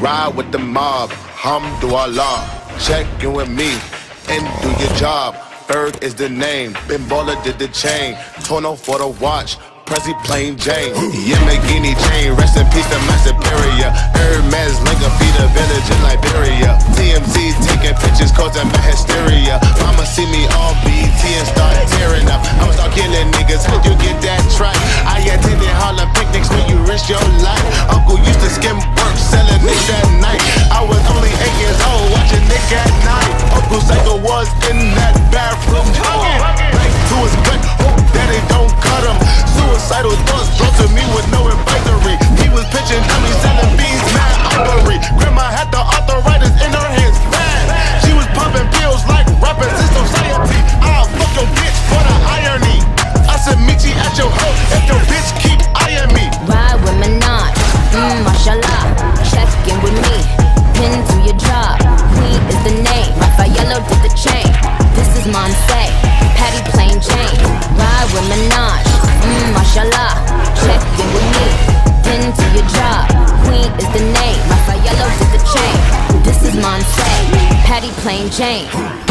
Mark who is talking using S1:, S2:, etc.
S1: Ride with the mob, hamdulillah. Check in with me and do your job. Ferg is the name, Ben Baller did the chain. Tono for the watch, Prezi plain Jane. Yamborghini chain, rest in peace to my superior. Hermes Linga feed a village in Liberia. TMZ taking pictures causing at night. Uncle Psycho was in that
S2: Is Patty plain Jane. Ride with Minaj, mmm, mashallah. Check in with me, pin to your job. Queen is the name, Raffaello did the chain. This is Monse, Patty plain Jane.